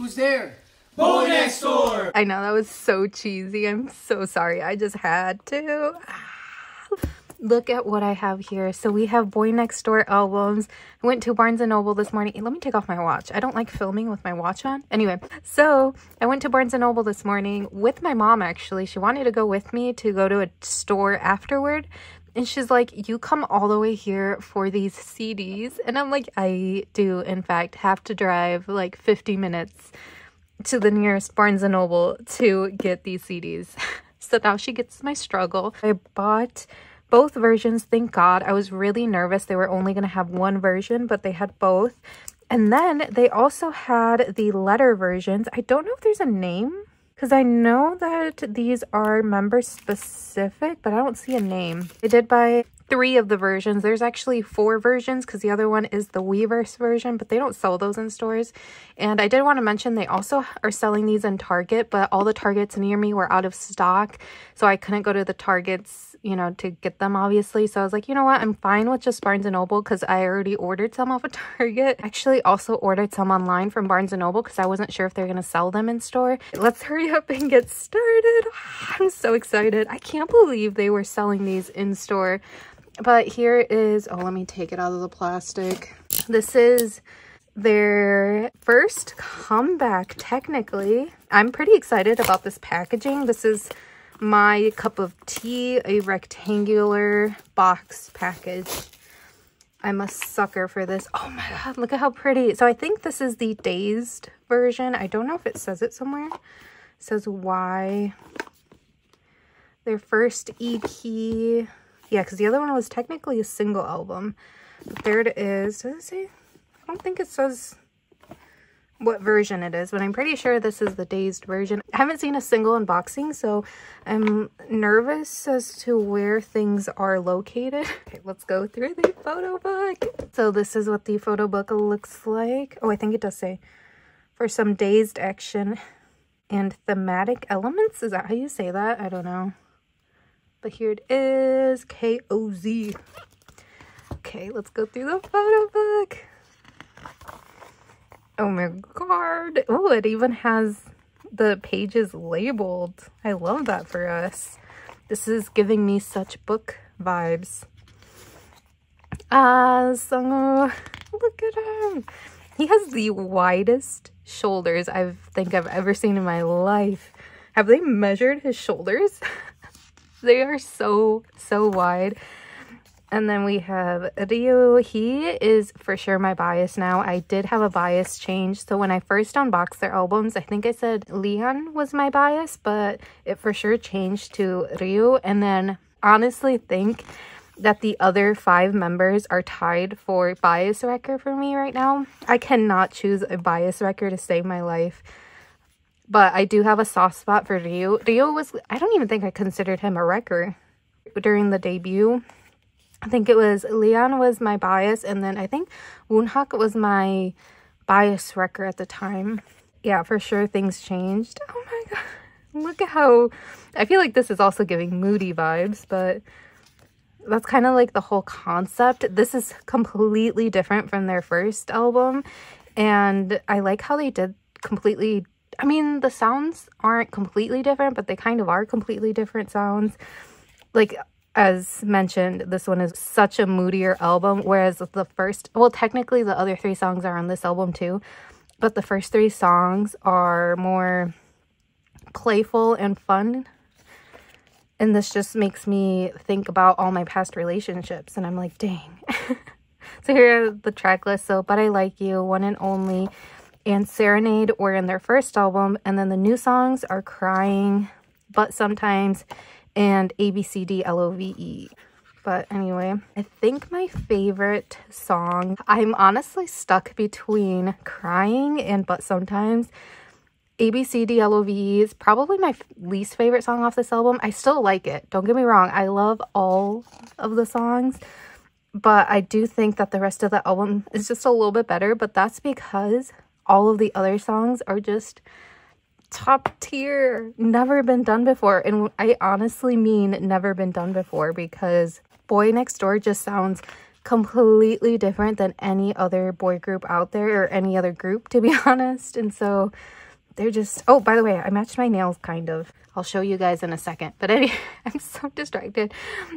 Who's there? Boy next door! I know that was so cheesy. I'm so sorry. I just had to. Look at what I have here. So we have Boy Next Door albums. I went to Barnes & Noble this morning. Let me take off my watch. I don't like filming with my watch on. Anyway, so I went to Barnes & Noble this morning with my mom, actually. She wanted to go with me to go to a store afterward. And she's like, you come all the way here for these CDs? And I'm like, I do, in fact, have to drive like 50 minutes to the nearest Barnes & Noble to get these CDs. so now she gets my struggle. I bought both versions, thank God. I was really nervous. They were only going to have one version, but they had both. And then they also had the letter versions. I don't know if there's a name because I know that these are member specific, but I don't see a name. I did buy three of the versions. There's actually four versions because the other one is the Weverse version, but they don't sell those in stores. And I did want to mention they also are selling these in Target, but all the Targets near me were out of stock. So I couldn't go to the Targets you know, to get them obviously. So I was like, you know what, I'm fine with just Barnes & Noble because I already ordered some off of Target. Actually also ordered some online from Barnes & Noble because I wasn't sure if they're going to sell them in store. Let's hurry up and get started. I'm so excited. I can't believe they were selling these in store. But here is, oh, let me take it out of the plastic. This is their first comeback, technically. I'm pretty excited about this packaging. This is my cup of tea, a rectangular box package. I'm a sucker for this. Oh my god, look at how pretty. So I think this is the dazed version. I don't know if it says it somewhere. It says why. Their first EP. Yeah, because the other one was technically a single album. But there it is. Does it say? I don't think it says what version it is, but I'm pretty sure this is the dazed version. I haven't seen a single unboxing, so I'm nervous as to where things are located. Okay, let's go through the photo book. So this is what the photo book looks like. Oh, I think it does say for some dazed action and thematic elements. Is that how you say that? I don't know. But here it is, K-O-Z. Okay, let's go through the photo book. Oh my god. Oh, it even has the pages labeled. I love that for us. This is giving me such book vibes. Ah, so look at him. He has the widest shoulders I think I've ever seen in my life. Have they measured his shoulders? they are so, so wide. And then we have Ryu. He is for sure my bias now. I did have a bias change. So when I first unboxed their albums, I think I said Leon was my bias, but it for sure changed to Ryu. And then honestly think that the other five members are tied for bias wrecker for me right now. I cannot choose a bias wrecker to save my life. But I do have a soft spot for Ryu. Ryu was, I don't even think I considered him a wrecker during the debut. I think it was Leon was my bias and then I think Woonhak was my bias wrecker at the time. Yeah, for sure things changed. Oh my god. Look at how I feel like this is also giving moody vibes, but that's kind of like the whole concept. This is completely different from their first album and I like how they did completely I mean, the sounds aren't completely different, but they kind of are completely different sounds. Like as mentioned, this one is such a moodier album, whereas the first, well, technically the other three songs are on this album too, but the first three songs are more playful and fun. And this just makes me think about all my past relationships, and I'm like, dang. so here are the track list. So, But I Like You, One and Only, and Serenade were in their first album, and then the new songs are Crying, But Sometimes, and ABCDLOVE. But anyway, I think my favorite song, I'm honestly stuck between Crying and But Sometimes. ABCDLOVE is probably my least favorite song off this album. I still like it. Don't get me wrong. I love all of the songs. But I do think that the rest of the album is just a little bit better. But that's because all of the other songs are just top tier never been done before and i honestly mean never been done before because boy next door just sounds completely different than any other boy group out there or any other group, to be honest. And so they're just, oh, by the way, I matched my nails kind of. I'll show you guys in a second. But anyway, I'm so distracted.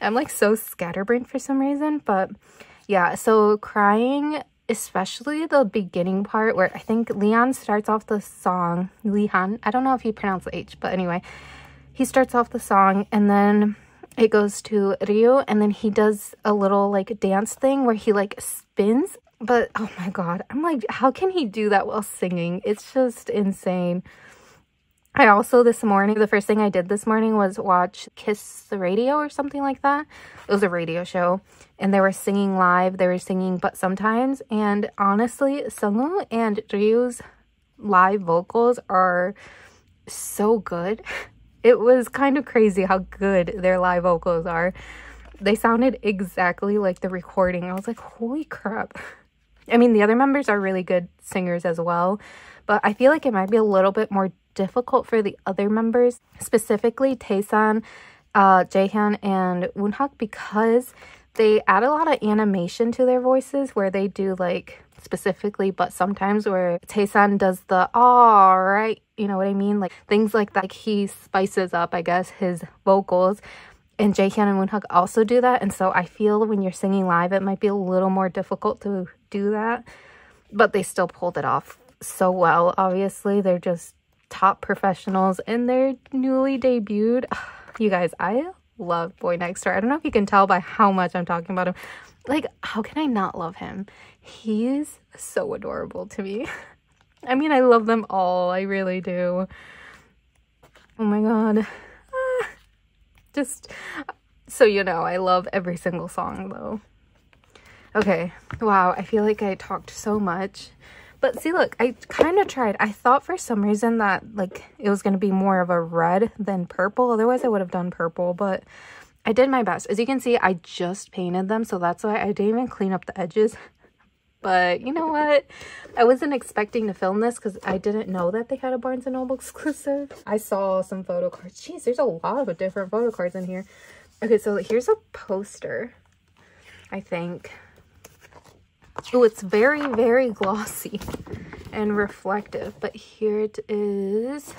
I'm like so scatterbrained for some reason. But yeah, so crying, especially the beginning part where I think Leon starts off the song. Lehan, I don't know if you pronounce the H, but anyway, he starts off the song and then it goes to Ryu and then he does a little like dance thing where he like spins. But oh my god, I'm like, how can he do that while singing? It's just insane. I also this morning, the first thing I did this morning was watch Kiss the Radio or something like that. It was a radio show and they were singing live. They were singing But Sometimes. And honestly, Sungwoo and Ryu's live vocals are so good. It was kind of crazy how good their live vocals are. They sounded exactly like the recording. I was like, holy crap. I mean, the other members are really good singers as well, but I feel like it might be a little bit more difficult for the other members, specifically Taesan, uh, Jaehyun, and Woonhak, because they add a lot of animation to their voices where they do like specifically, but sometimes where Taesan does the all right, you know what I mean? Like things like that. Like he spices up, I guess, his vocals. And Jaehyun and Woonhak also do that. And so I feel when you're singing live, it might be a little more difficult to do that. But they still pulled it off so well. Obviously, they're just top professionals and they're newly debuted. You guys, I love Boy Next Door. I don't know if you can tell by how much I'm talking about him. Like, how can I not love him? He's so adorable to me. I mean, I love them all. I really do. Oh my god. Ah. Just so you know, I love every single song though. Okay. Wow, I feel like I talked so much. But see, look, I kind of tried. I thought for some reason that, like, it was going to be more of a red than purple. Otherwise, I would have done purple. But I did my best. As you can see, I just painted them. So that's why I didn't even clean up the edges. But you know what? I wasn't expecting to film this because I didn't know that they had a Barnes & Noble exclusive. I saw some photo cards. Jeez, there's a lot of different photo cards in here. Okay, so here's a poster, I think. Oh, it's very, very glossy and reflective. But here it is.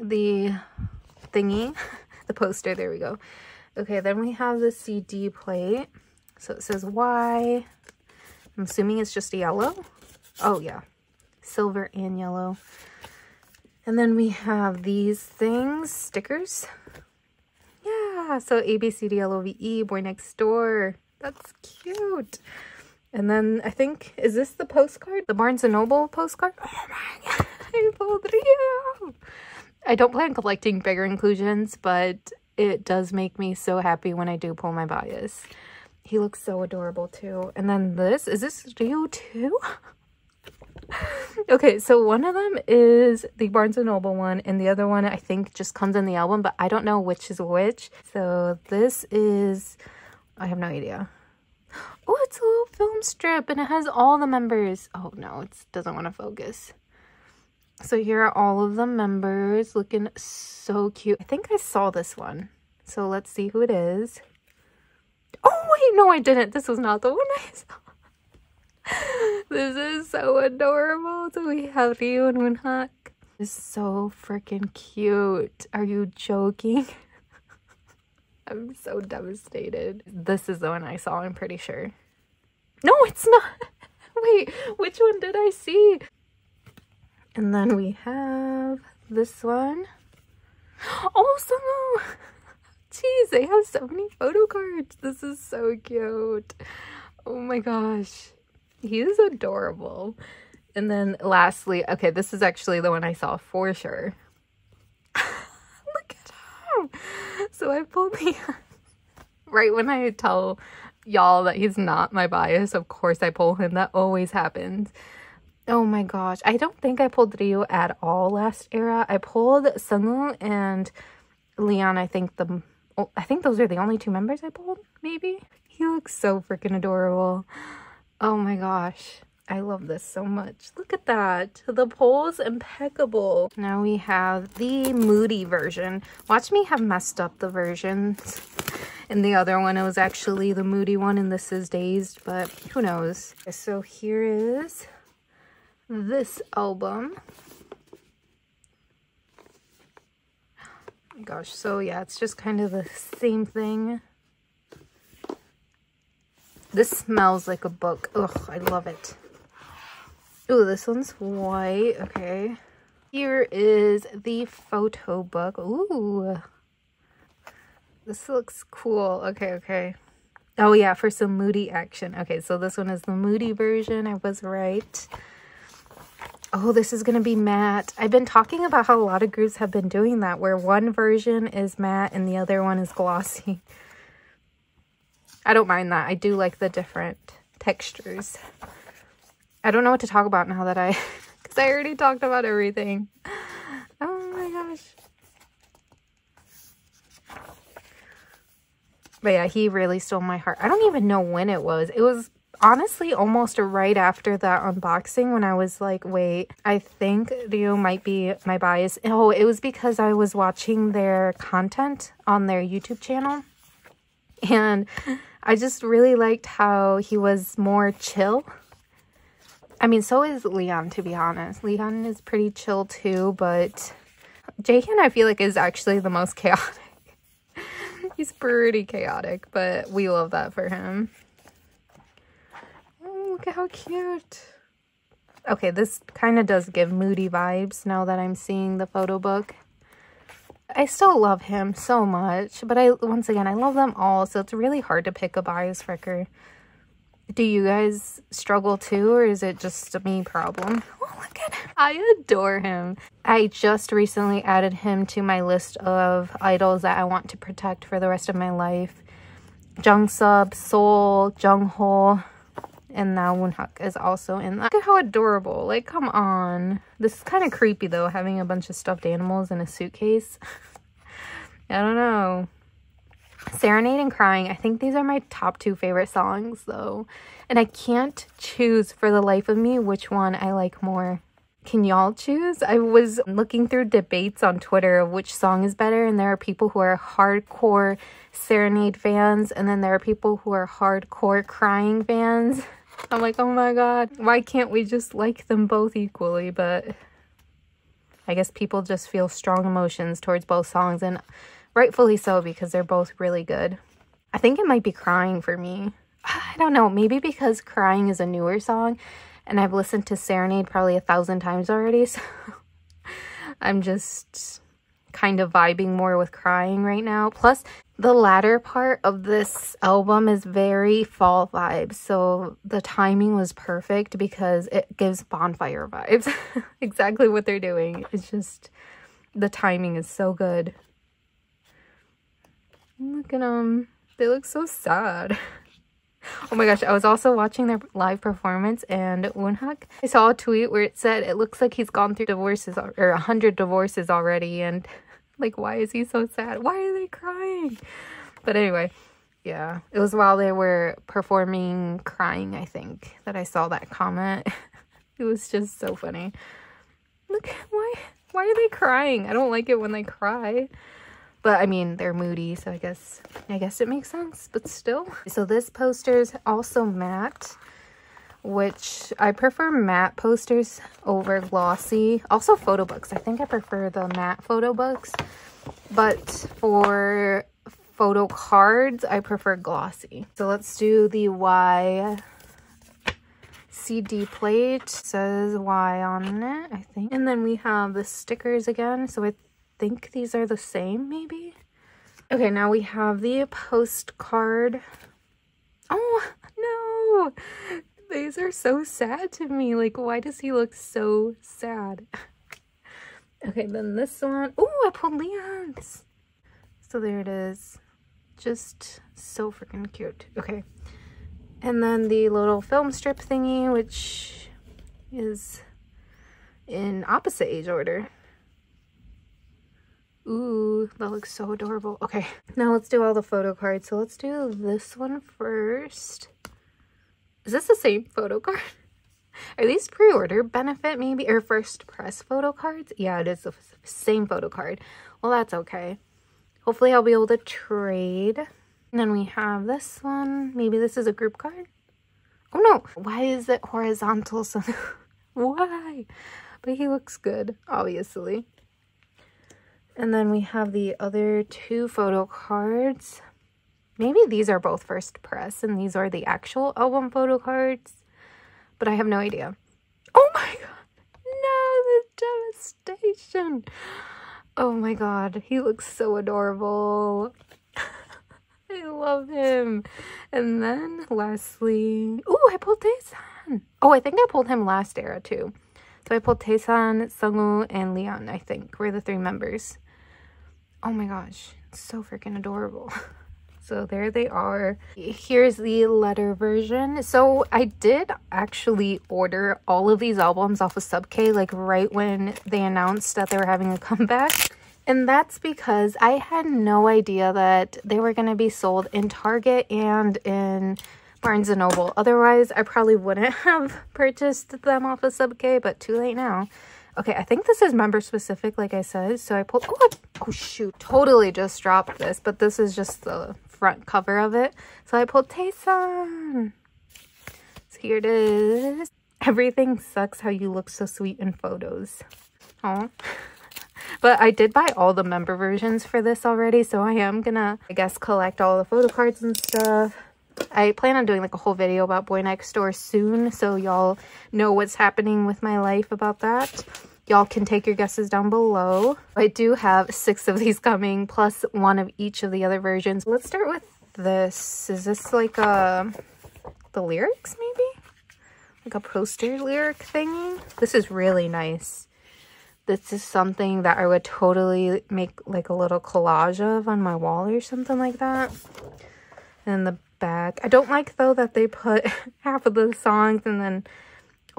The thingy, the poster, there we go. Okay, then we have the CD plate. So it says Y. I'm assuming it's just a yellow. Oh, yeah. Silver and yellow. And then we have these things, stickers. So A, B, C, D, L, O, V, E, Boy Next Door. That's cute. And then I think, is this the postcard? The Barnes & Noble postcard? Oh my god, I Rio! I don't plan collecting bigger inclusions, but it does make me so happy when I do pull my bias. He looks so adorable too. And then this, is this Rio too? okay, so one of them is the Barnes & Noble one, and the other one I think just comes in the album, but I don't know which is which. So this is, I have no idea. Oh, it's a little film strip, and it has all the members. Oh no, it doesn't want to focus. So here are all of the members looking so cute. I think I saw this one. So let's see who it is. Oh, wait, no, I didn't. This was not the one I saw this is so adorable. So we have Ryu and Woonhak? This is so freaking cute. Are you joking? I'm so devastated. This is the one I saw, I'm pretty sure. No, it's not. Wait, which one did I see? And then we have this one. Oh. Jeez, they have so many photo cards. This is so cute. Oh my gosh. He is adorable. And then lastly, okay, this is actually the one I saw for sure. Look at him. So I pulled the right when I tell y'all that he's not my bias, of course I pull him. That always happens. Oh my gosh. I don't think I pulled Ryu at all last era. I pulled Sungwoo and Leon, I think the I think those are the only two members I pulled, maybe. He looks so freaking adorable. Oh my gosh. I love this so much. Look at that. The pole's impeccable. Now we have the moody version. Watch me have messed up the versions. In the other one, it was actually the moody one, and this is dazed, but who knows. So here is this album. Gosh, so yeah, it's just kind of the same thing. This smells like a book. Ugh, I love it. Ooh, this one's white. Okay. Here is the photo book. Ooh. This looks cool. Okay, okay. Oh yeah, for some moody action. Okay, so this one is the moody version. I was right. Oh, this is going to be matte. I've been talking about how a lot of groups have been doing that, where one version is matte and the other one is glossy. I don't mind that. I do like the different textures. I don't know what to talk about now that I, because I already talked about everything. Oh my gosh. But yeah, he really stole my heart. I don't even know when it was. It was honestly almost right after that unboxing when I was like, wait, I think Rio might be my bias. Oh, it was because I was watching their content on their YouTube channel. And I just really liked how he was more chill. I mean, so is Leon, to be honest. Leon is pretty chill too, but Jaehyun, I feel like, is actually the most chaotic. He's pretty chaotic, but we love that for him. Oh, look at how cute. Okay, this kind of does give moody vibes now that I'm seeing the photo book. I still love him so much, but I once again, I love them all, so it's really hard to pick a bias wrecker. Do you guys struggle too, or is it just a me problem? Oh, look at him. I adore him. I just recently added him to my list of idols that I want to protect for the rest of my life. Jungsub, Seoul, Jungho, and now Woonhak is also in that. Look at how adorable. Like, come on. This is kind of creepy, though, having a bunch of stuffed animals in a suitcase. I don't know. Serenade and Crying. I think these are my top two favorite songs, though. And I can't choose for the life of me which one I like more. Can y'all choose? I was looking through debates on Twitter of which song is better, and there are people who are hardcore Serenade fans, and then there are people who are hardcore Crying fans. I'm like, oh my god, why can't we just like them both equally? But I guess people just feel strong emotions towards both songs, and rightfully so because they're both really good. I think it might be Crying for me. I don't know, maybe because Crying is a newer song, and I've listened to Serenade probably a thousand times already, so I'm just kind of vibing more with Crying right now. Plus, the latter part of this album is very fall vibes. So the timing was perfect because it gives bonfire vibes. exactly what they're doing. It's just, the timing is so good. Look at them. They look so sad. Oh my gosh, I was also watching their live performance and Woonhak, I saw a tweet where it said it looks like he's gone through divorces or a hundred divorces already and like, why is he so sad? Why are they crying? But anyway, yeah, it was while they were performing crying, I think, that I saw that comment. it was just so funny. Look, why, why are they crying? I don't like it when they cry. But I mean, they're moody, so I guess, I guess it makes sense, but still. So this poster is also matte which I prefer matte posters over glossy. Also photo books. I think I prefer the matte photo books. But for photo cards, I prefer glossy. So let's do the Y CD plate. Says Y on it, I think. And then we have the stickers again. So I think these are the same, maybe? Okay, now we have the postcard. Oh, no! These are so sad to me. Like, why does he look so sad? okay, then this one. Oh, I pulled. So there it is. Just so freaking cute. Okay. And then the little film strip thingy, which is in opposite age order. Ooh, that looks so adorable. Okay, now let's do all the photo cards. So let's do this one first. Is this the same photo card? Are these pre-order benefit maybe? Or first press photo cards? Yeah, it is the same photo card. Well, that's okay. Hopefully I'll be able to trade. And then we have this one. Maybe this is a group card. Oh no, why is it horizontal? So why? But he looks good, obviously. And then we have the other two photo cards. Maybe these are both first press and these are the actual album photo cards. But I have no idea. Oh my god. No, the devastation. Oh my god. He looks so adorable. I love him. And then lastly, oh, I pulled Taesan. Oh, I think I pulled him last era too. So I pulled Taesan, Sungwoo, and Leon, I think, were the three members. Oh my gosh, so freaking adorable. So there they are. Here's the letter version. So I did actually order all of these albums off of SUBK like right when they announced that they were having a comeback. And that's because I had no idea that they were going to be sold in Target and in Barnes & Noble. Otherwise, I probably wouldn't have purchased them off of SUBK, but too late now. Okay, I think this is member specific, like I said. So I pulled, oh, oh shoot, totally just dropped this, but this is just the front cover of it. So I pulled Taesan. So here it is. Everything sucks how you look so sweet in photos. Oh. But I did buy all the member versions for this already, so I am gonna, I guess, collect all the photo cards and stuff. I plan on doing like a whole video about Boy Next Door soon, so y'all know what's happening with my life about that. Y'all can take your guesses down below. I do have six of these coming, plus one of each of the other versions. Let's start with this. Is this like a, the lyrics maybe? Like a poster lyric thingy? This is really nice. This is something that I would totally make like a little collage of on my wall or something like that. And the back. I don't like though that they put half of the songs and then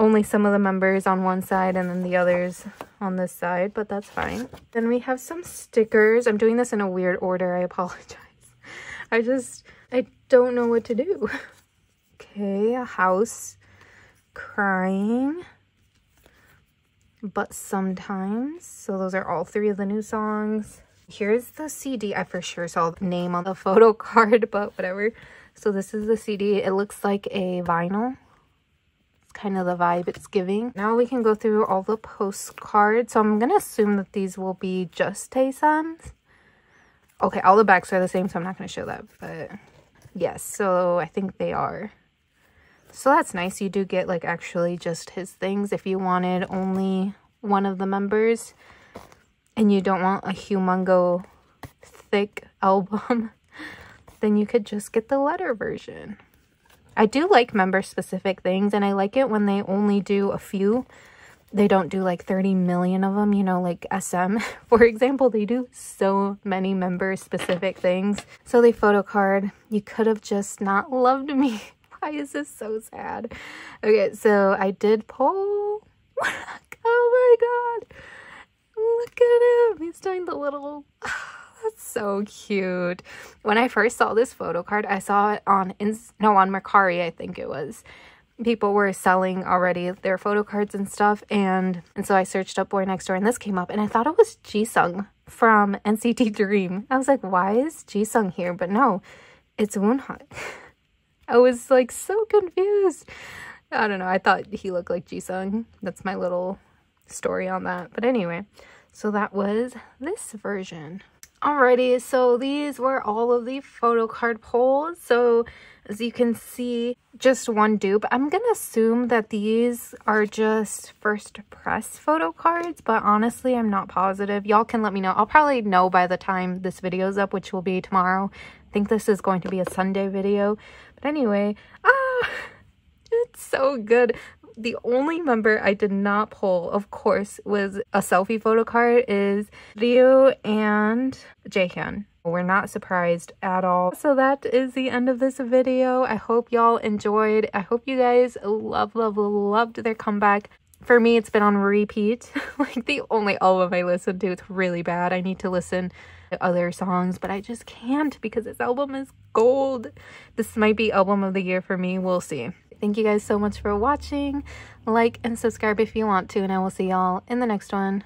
only some of the members on one side and then the others on this side, but that's fine. Then we have some stickers. I'm doing this in a weird order. I apologize. I just, I don't know what to do. Okay, a house crying but sometimes so those are all three of the new songs here's the cd i for sure saw the name on the photo card but whatever so this is the CD. It looks like a vinyl. Kind of the vibe it's giving. Now we can go through all the postcards. So I'm going to assume that these will be just Taesan's. Okay, all the backs are the same, so I'm not going to show that. But yes, so I think they are. So that's nice. You do get like actually just his things if you wanted only one of the members and you don't want a humongo thick album then you could just get the letter version. I do like member specific things and I like it when they only do a few. They don't do like 30 million of them, you know, like SM. For example, they do so many member specific things. So they photo card. You could have just not loved me. Why is this so sad? Okay, so I did pull. oh my god. Look at him. He's doing the little that's so cute. When I first saw this photo card, I saw it on, no, on Mercari, I think it was. People were selling already their photo cards and stuff. And, and so I searched up Boy Next Door and this came up. And I thought it was Jisung from NCT Dream. I was like, why is Jisung here? But no, it's Woonhak. I was like so confused. I don't know. I thought he looked like Jisung. That's my little story on that. But anyway, so that was this version. Alrighty, so these were all of the photo card pulls. So as you can see, just one dupe. I'm going to assume that these are just first press photo cards, but honestly, I'm not positive. Y'all can let me know. I'll probably know by the time this video is up, which will be tomorrow. I think this is going to be a Sunday video. But anyway, ah, it's so good the only member I did not pull, of course, was a selfie photo card is Ryu and Jaehyun. We're not surprised at all. So that is the end of this video. I hope y'all enjoyed. I hope you guys love, love, loved their comeback. For me, it's been on repeat. like the only album I listen to. It's really bad. I need to listen to other songs, but I just can't because this album is gold. This might be album of the year for me. We'll see. Thank you guys so much for watching. Like and subscribe if you want to, and I will see y'all in the next one.